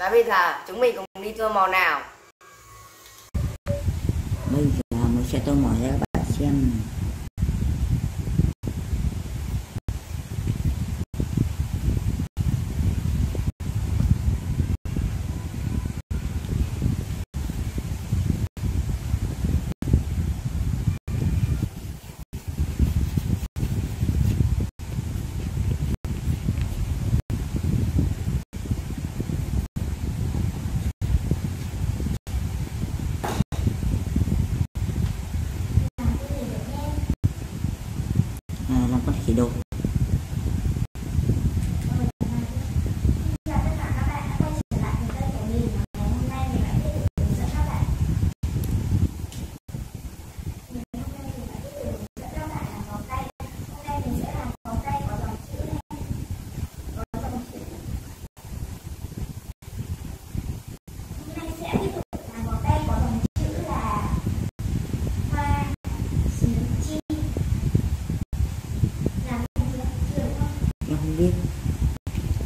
Và bây giờ, chúng mình cùng đi tour màu nào bây giờ mình sẽ tô màu cho các bạn xem này. Có thể con không biết.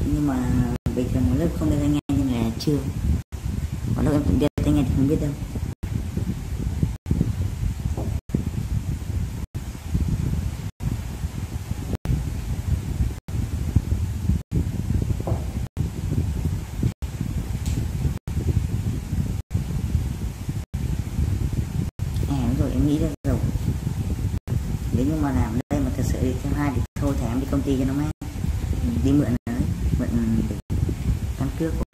Nhưng mà bình thường một lớp không đeo tai nghe nhưng là chưa. Còn lúc em cũng đeo tai nghe thì không biết đâu. À rồi, em nghĩ ra rồi. Nếu như mà làm đây mà thật sự đi theo hai thì thôi thèm đi công ty cho nó mát đi mượn đấy, mượn căn cước của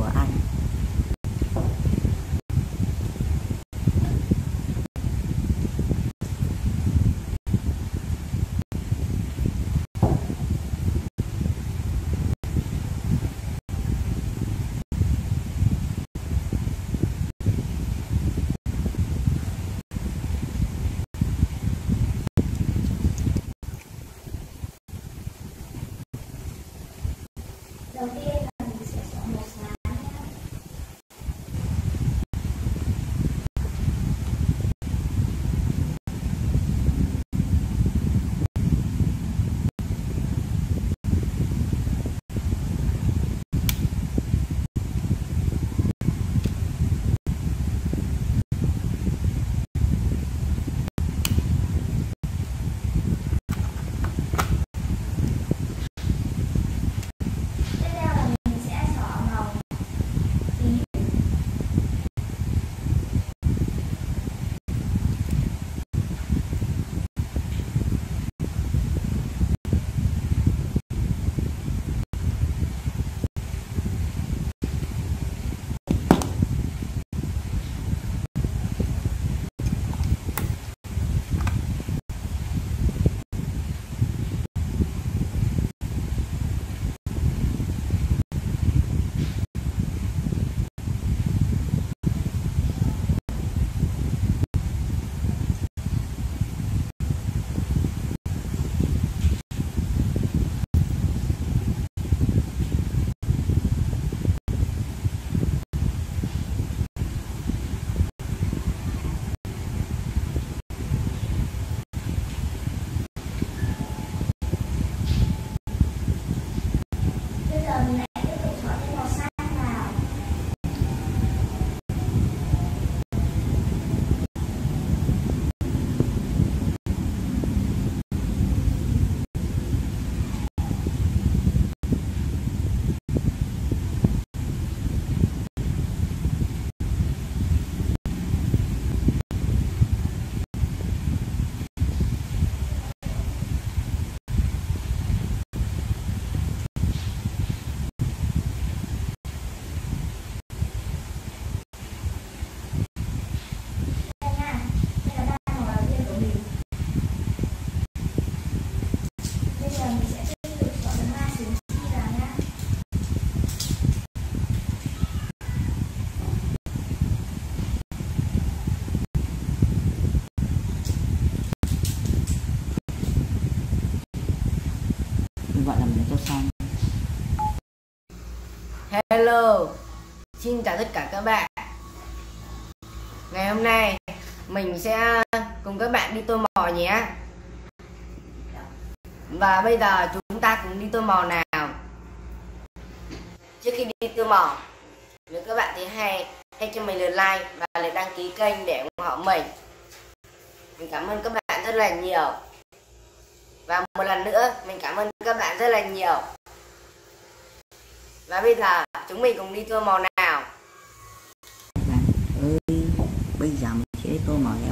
Okay. cho Hello. Xin chào tất cả các bạn. Ngày hôm nay, Mình sẽ cùng các bạn đi tô mò nhé. Và bây giờ chúng ta cùng đi tô mò nào. Trước khi đi tô mò, Nếu các bạn thấy hay, Hãy cho mình lượt like và lượt đăng ký kênh để ủng hộ mình. Mình cảm ơn các bạn rất là nhiều và một lần nữa, mình cảm ơn các bạn rất là nhiều. Và bây giờ, chúng mình cùng đi tô màu nào? Ơi, bây giờ mình sẽ tô màu này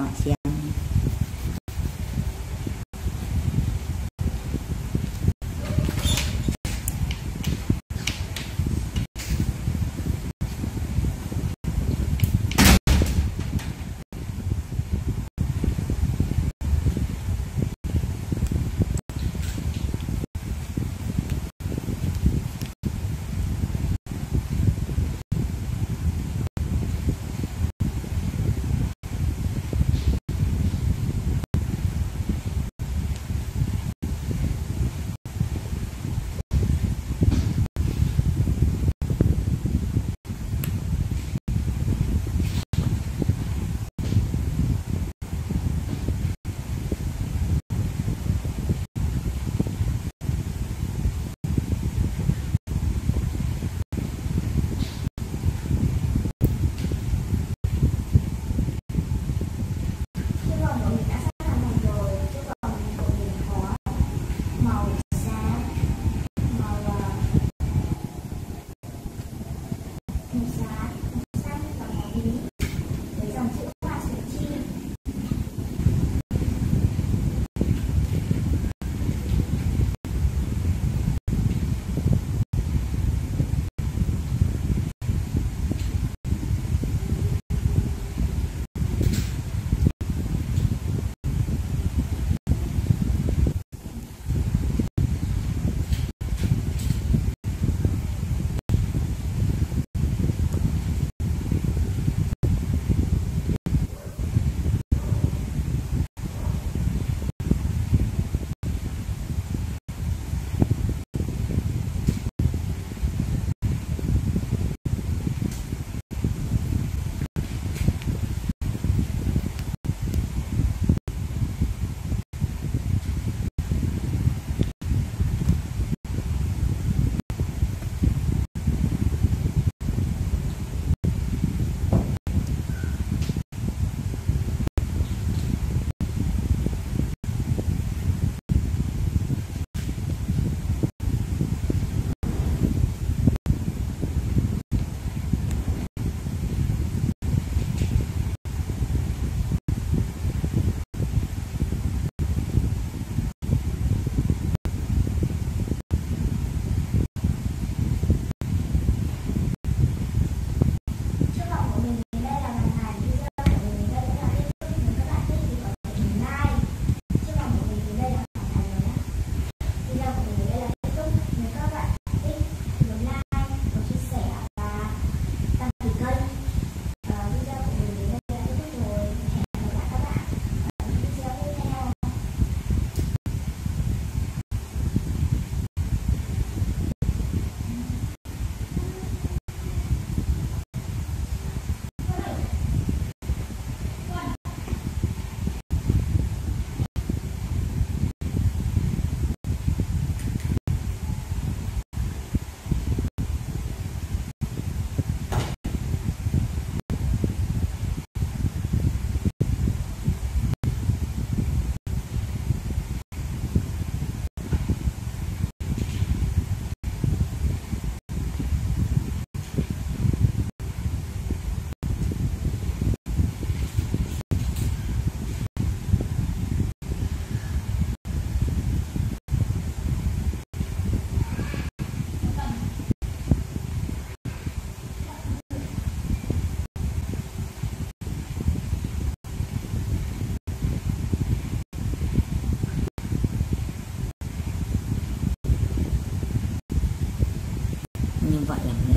buat lah.